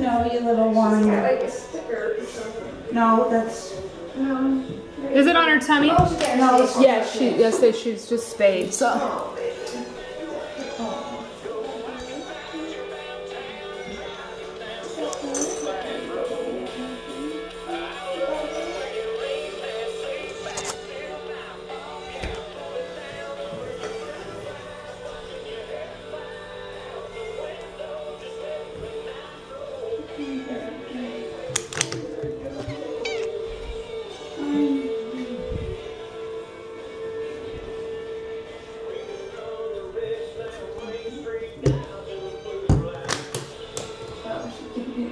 know, you little one. like a sticker or. No, that's, No. Is it on her tummy? Oh, she got No, Yeah, she yes, they she's just spayed. So oh, She's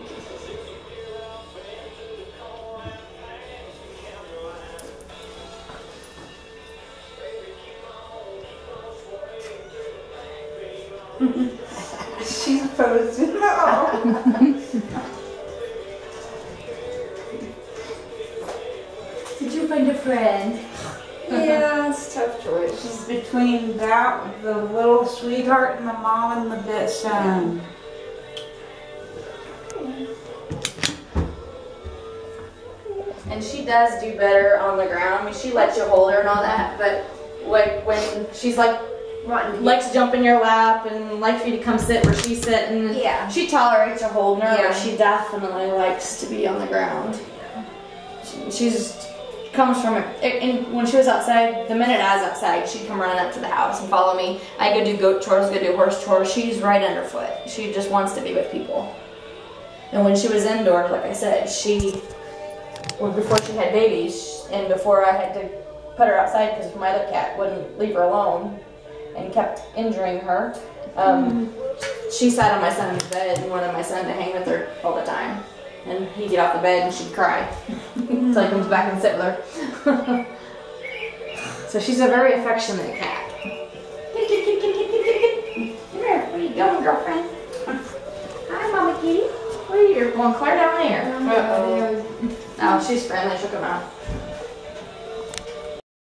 frozen. Oh. did you find a friend? yeah, it's a tough choice. It's between that, the little sweetheart, and the mom and the bit son. And she does do better on the ground. I mean, she lets you hold her and all that, but like when she's like likes to jump in your lap and likes for you to come sit where she's sitting. Yeah. She tolerates you holding her, Yeah. but she definitely likes to be on the ground. She, she's comes from it. and when she was outside, the minute I was outside, she'd come running up to the house and follow me. I go do goat chores, go do horse chores. She's right underfoot. She just wants to be with people. And when she was indoors, like I said, she before she had babies and before I had to put her outside because my other cat wouldn't leave her alone and kept injuring her. Um, She sat on my son's bed and wanted my son to hang with her all the time. And he'd get off the bed and she'd cry until he comes back and sit with her. so she's a very affectionate cat. Come here, where you going, girlfriend? Hi, Mama Kitty. Where are you? Going clear down there. She's friendly. She'll come out.